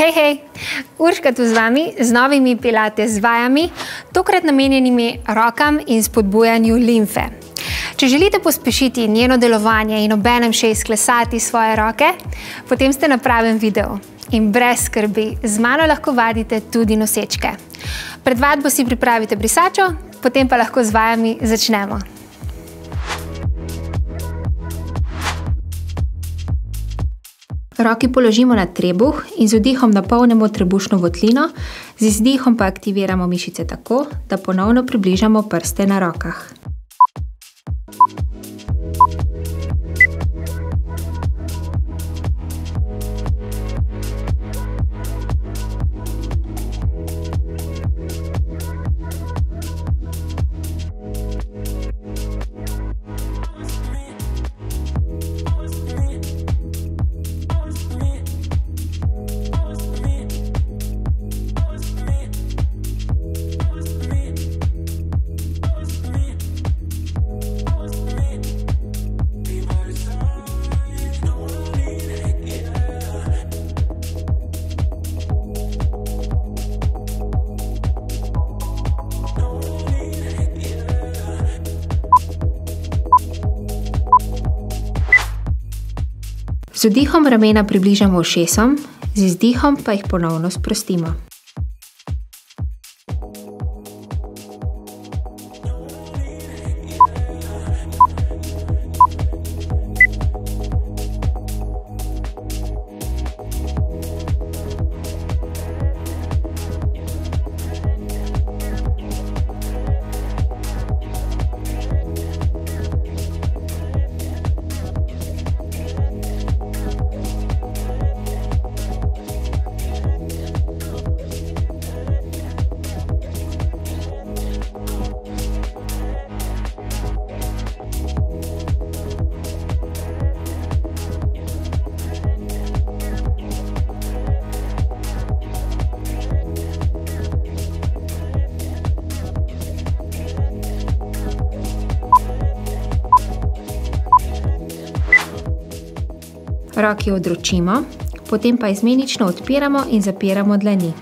Hej, hej, Urška tu z vami z novimi pilates vajami, tokrat namenjenimi rokam in spodbujanju limfe. Če želite pospešiti njeno delovanje in obenem še izklesati svoje roke, potem ste na pravem videu. In brez skrbi, z mano lahko vadite tudi nosečke. Pred vadbo si pripravite brisačo, potem pa lahko z vajami začnemo. Roki položimo na trebuh in z vdihom napolnimo trebušno votlino, z izdihom pa aktiviramo mišice tako, da ponovno približamo prste na rokah. Z vdihom ramena približamo ušesom, z izdihom pa jih ponovno sprostimo. Roki odročimo, potem pa izmenično odpiramo in zapiramo dlani.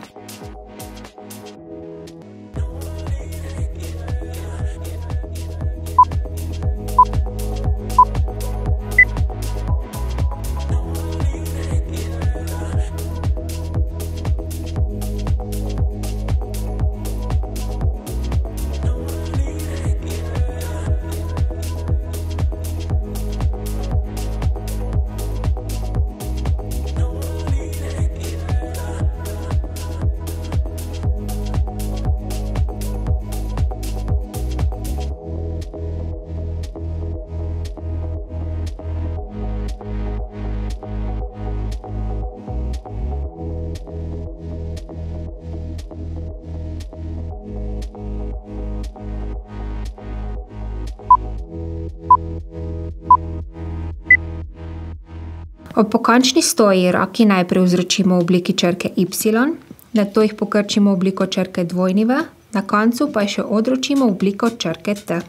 Ob pokončni stoji roki najprej vzročimo v obliki črke Y, nato jih pokrčimo v obliko črke W, na koncu pa še odročimo v obliko črke T.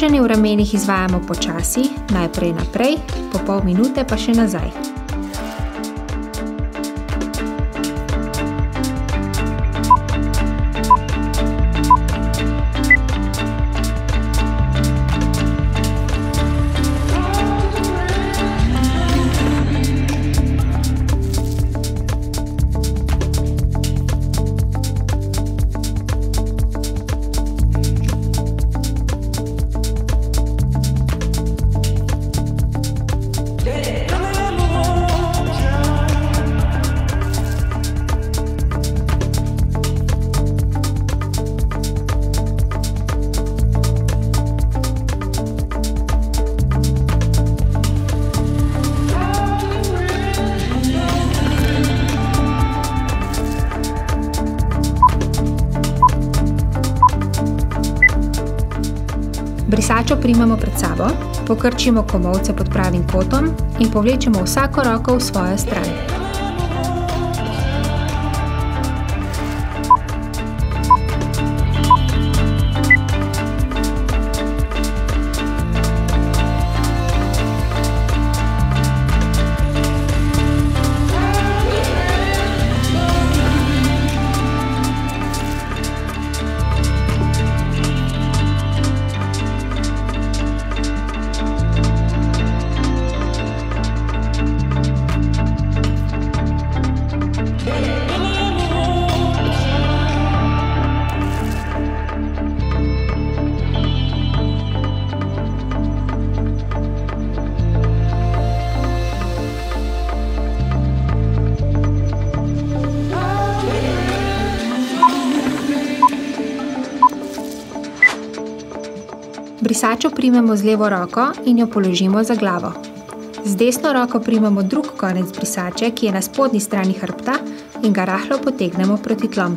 Kroženje v ramenih izvajamo počasi, najprej naprej, po pol minute pa še nazaj. Pokrčimo komovce pod pravim kotom in povlečemo vsako roko v svojo stran. Brisačo primemo z levo roko in jo položimo za glavo. Z desno roko primemo drug konec brisače, ki je na spodnji strani hrbta, in ga rahlo potegnemo proti tlom.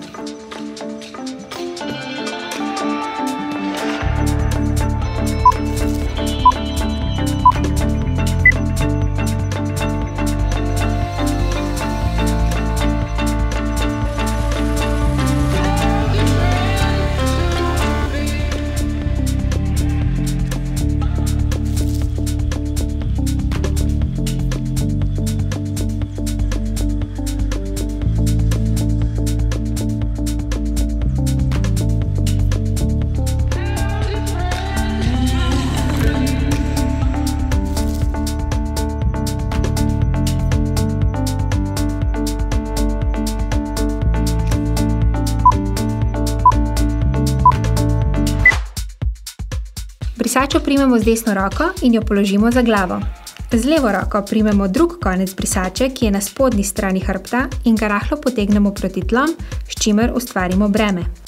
Brisačo primemo z desno roko in jo položimo za glavo. Z levo roko primemo drug konec brisače, ki je na spodnji strani hrbta, in ga rahlo potegnemo proti tlom, s čimer ustvarimo breme.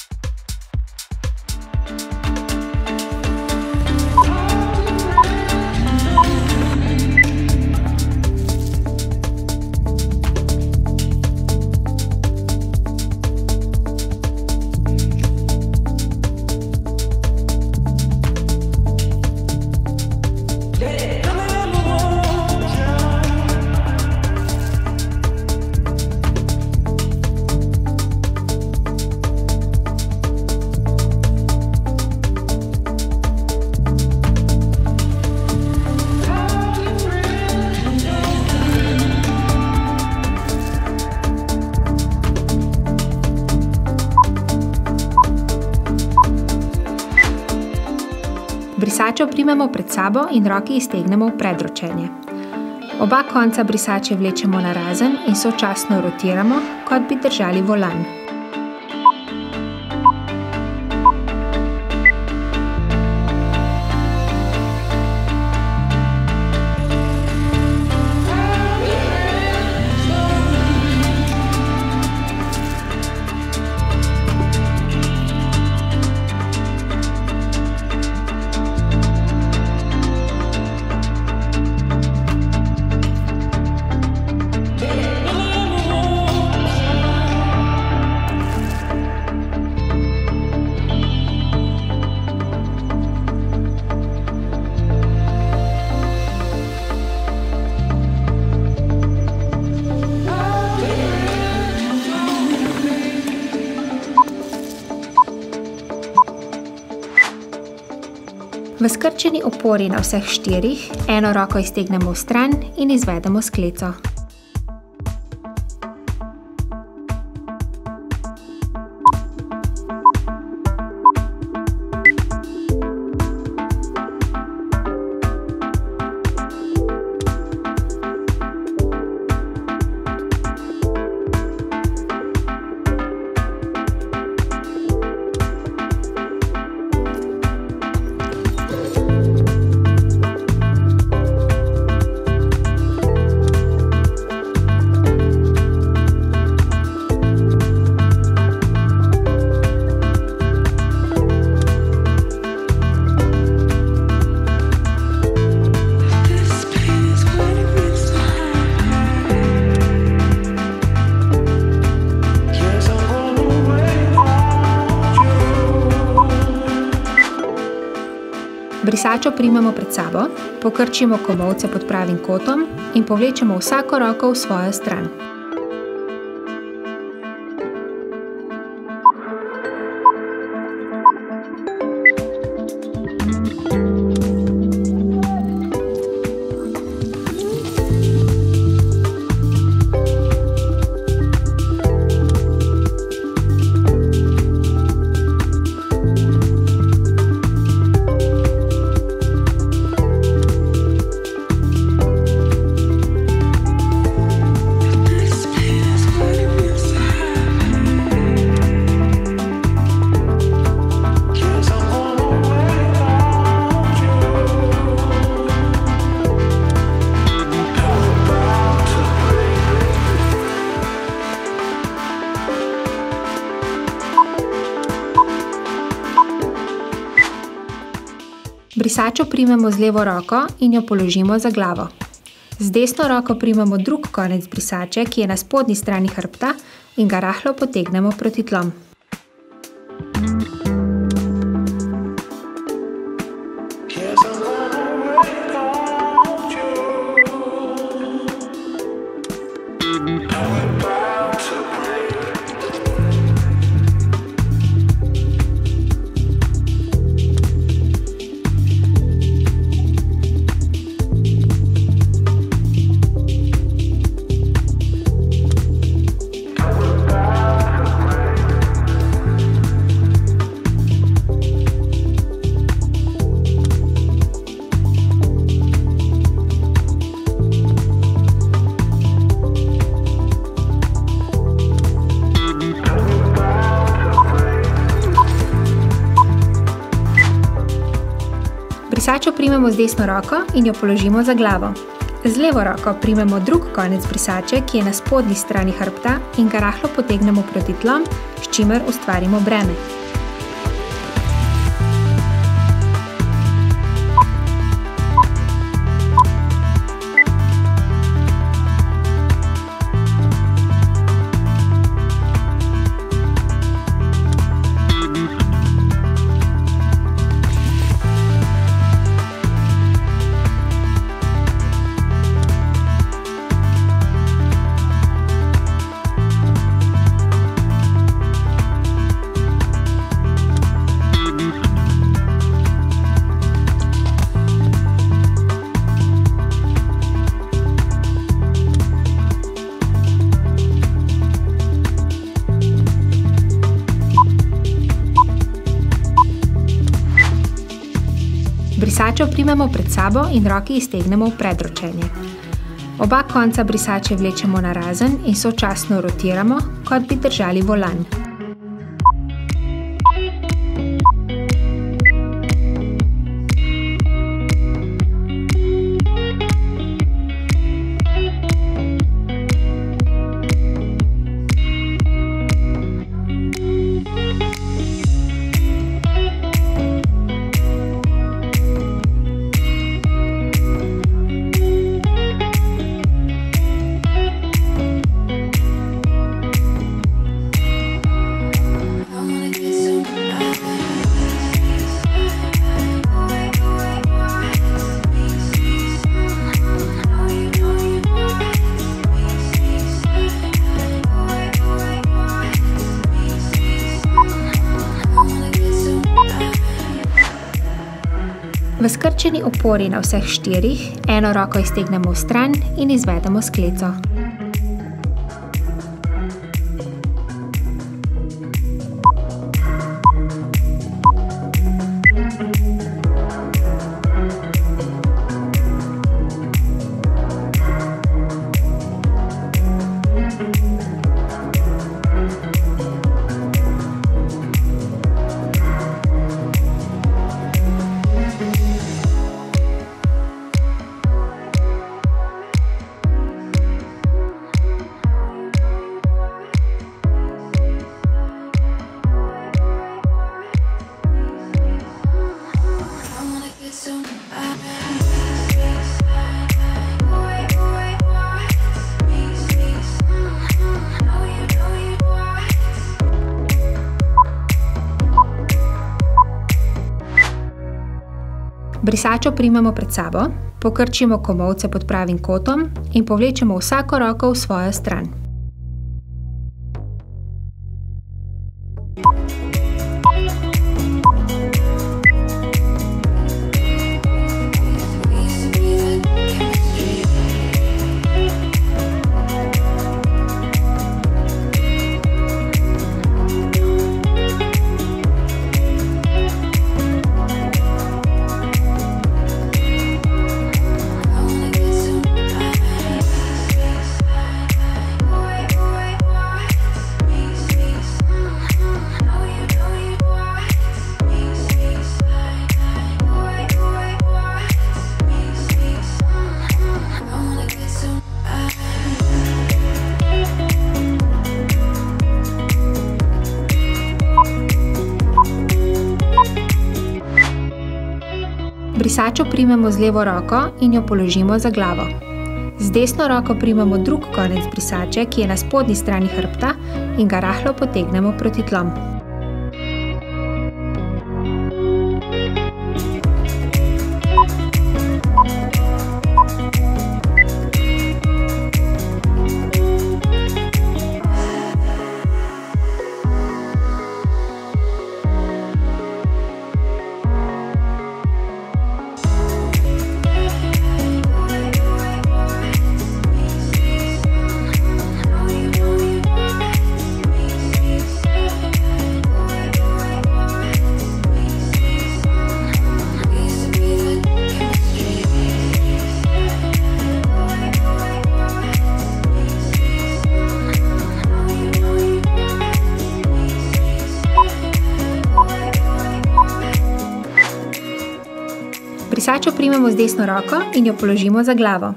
Primemo pred sabo in roki iztegnemo v predročenje. Oba konca brisače vlečemo na razen in sočasno rotiramo, kot bi držali volan. Skrčeni opori na vseh štirih eno roko iztegnemo v stran in izvedemo skleco. Brisačo primemo pred sabo, pokrčimo komovce pod pravim kotom in povlečemo vsako roko v svojo stran. Brisačo primemo z levo roko in jo položimo za glavo. Z desno roko primemo drug konec brisače, ki je na spodnji strani hrbta, in ga rahlo potegnemo proti tlom. Primemo z desno roko in jo položimo za glavo. Z levo roko primemo drug konec brisače, ki je na spodnji strani hrbta in ga rahlo potegnemo proti tlom, s čimer ustvarimo breme. Primemo pred sabo in roki iztegnemo v predročenje. Oba konca brisače vlečemo na razen in sočasno rotiramo, kot bi držali volan. V skrčeni opori na vseh štirih eno roko iztegnemo v stran in izvedemo skleco. Brisačo primemo pred sabo, pokrčimo komovce pod pravim kotom in povlečemo vsako roko v svojo stran. Brisačo primemo z levo roko in jo položimo za glavo. Z desno roko primemo drug konec brisače, ki je na spodnji strani hrbta, in ga rahlo potegnemo proti tlom. Primemo z desno roko in jo položimo za glavo.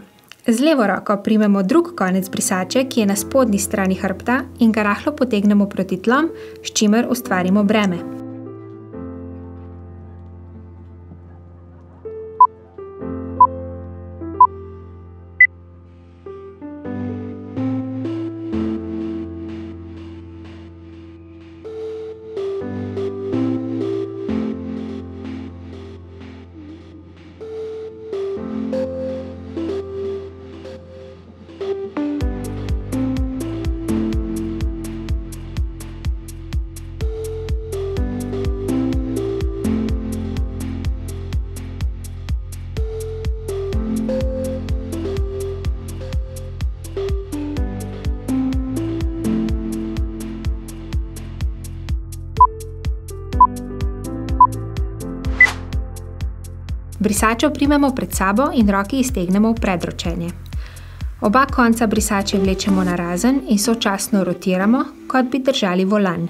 Z levo roko primemo drug konec brisače, ki je na spodnji strani hrbta, in ga rahlo potegnemo proti tlom, s čimer ustvarimo breme. Brisačo primemo pred sabo in roki iztegnemo v predročenje. Oba konca brisače vlečemo na razen in sočasno rotiramo, kot bi držali volan.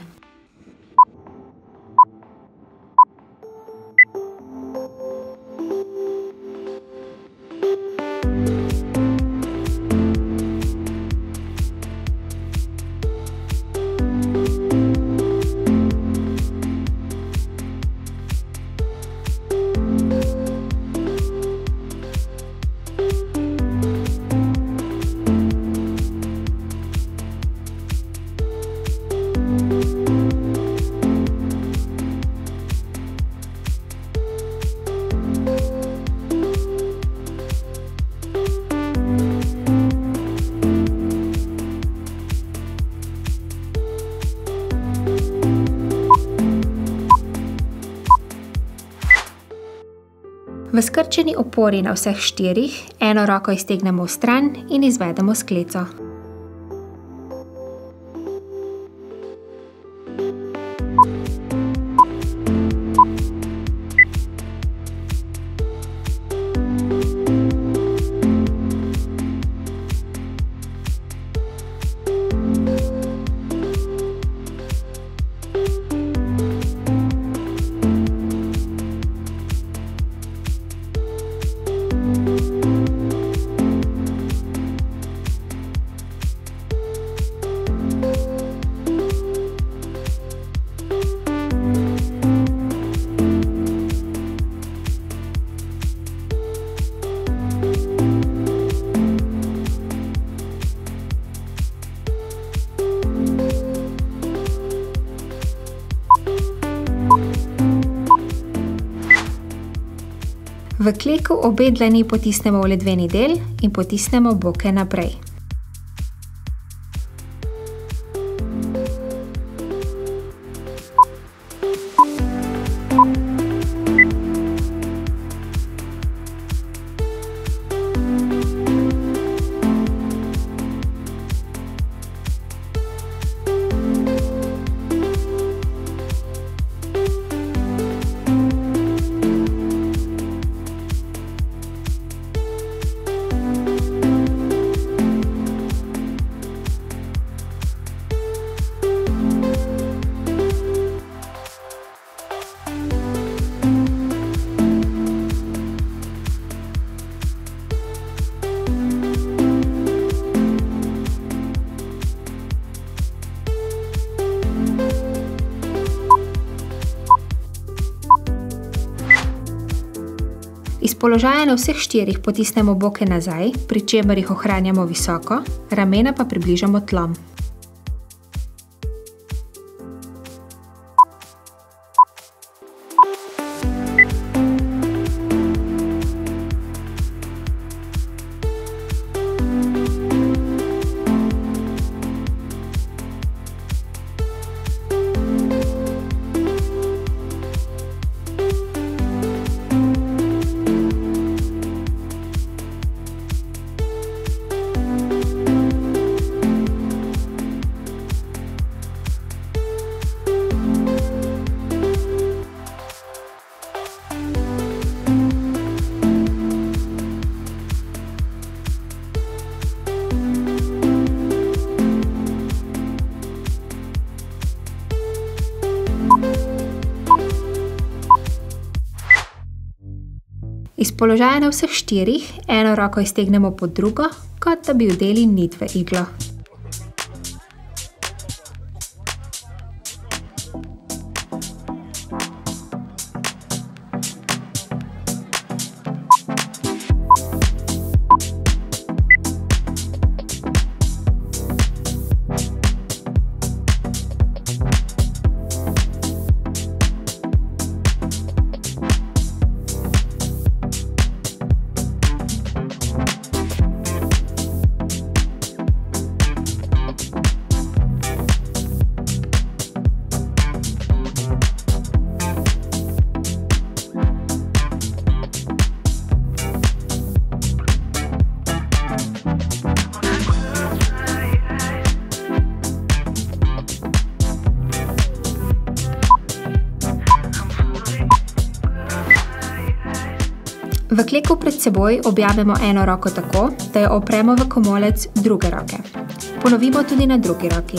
Skrčeni opori na vseh štirih eno roko iztegnemo v stran in izvedemo skleco. V kleku obe dlani potisnemo v ledveni del in potisnemo boke naprej. Položaja na vseh štirih potisnemo boke nazaj, pri čemer jih ohranjamo visoko, ramena pa približamo tlom. Položaja na vseh štirih eno roko iztegnemo pod drugo, kot da bi vdeli nit v iglo. V kleku pred seboj objavimo eno roko tako, da jo opremo v komolec druge roke. Ponovimo tudi na drugi roki.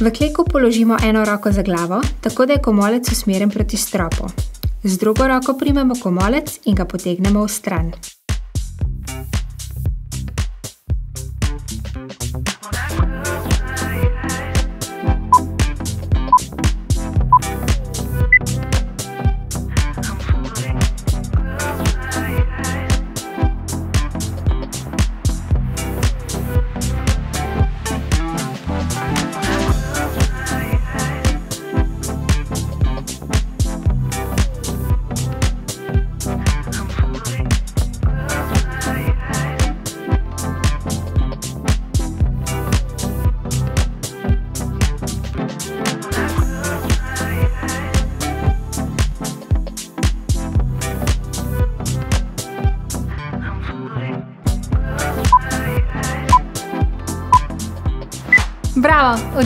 V kleku položimo eno roko za glavo, tako da je komolec usmerjen proti stropu. Z drugo roko primemo komolec in ga potegnemo v stran.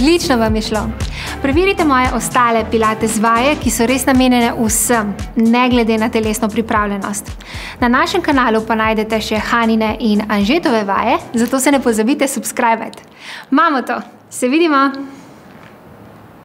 Odlično vam je šlo. Preverite moje ostale pilate zvaje, ki so res namenjene vsem, ne glede na telesno pripravljenost. Na našem kanalu pa najdete še Hanine in Anžetove vaje, zato se ne pozabite subskrbeti. Imamo to, se vidimo!